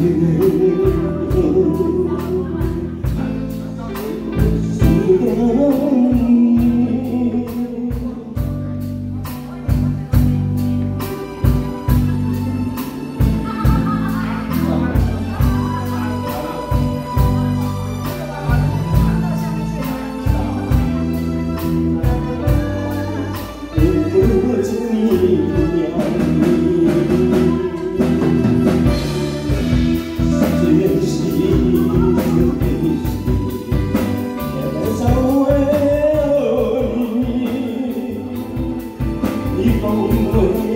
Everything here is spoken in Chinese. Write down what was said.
Để cứu. איך קום צו,